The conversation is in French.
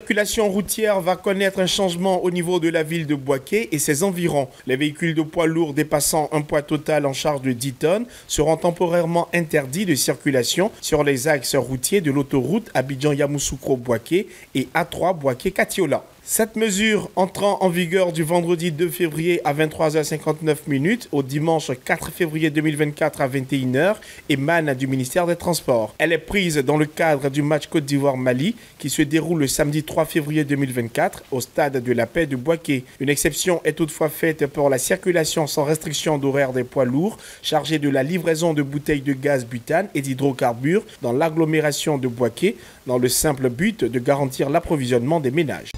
La circulation routière va connaître un changement au niveau de la ville de Boaké et ses environs. Les véhicules de poids lourds dépassant un poids total en charge de 10 tonnes seront temporairement interdits de circulation sur les axes routiers de l'autoroute Abidjan-Yamoussoukro-Boaké et A3 Boaké-Katiola. Cette mesure entrant en vigueur du vendredi 2 février à 23h59 au dimanche 4 février 2024 à 21h émane du ministère des Transports. Elle est prise dans le cadre du match Côte d'Ivoire-Mali qui se déroule le samedi 3 février 2024 au stade de la paix de Boaké. Une exception est toutefois faite pour la circulation sans restriction d'horaire des poids lourds chargés de la livraison de bouteilles de gaz butane et d'hydrocarbures dans l'agglomération de Boaké dans le simple but de garantir l'approvisionnement des ménages.